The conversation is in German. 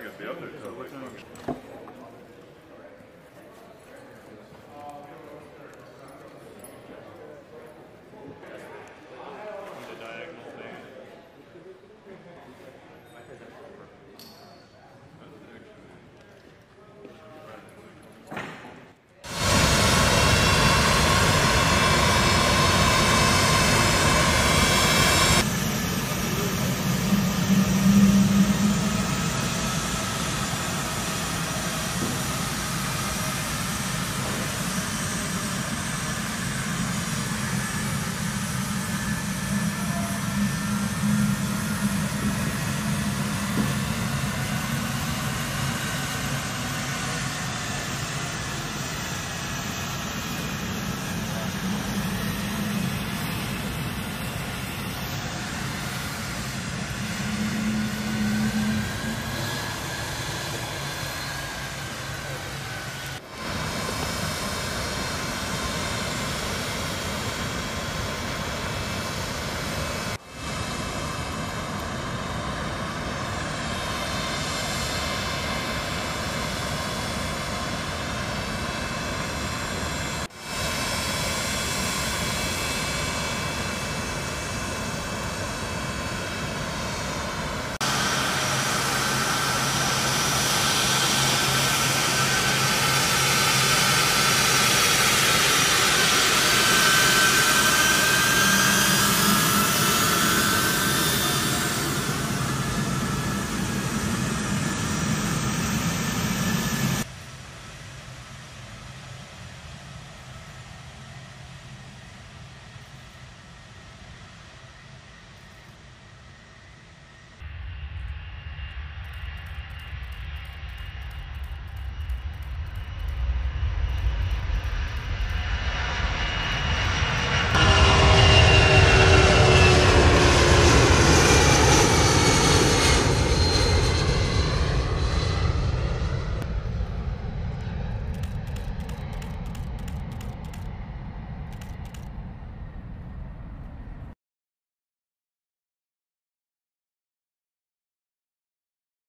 Frage. Wer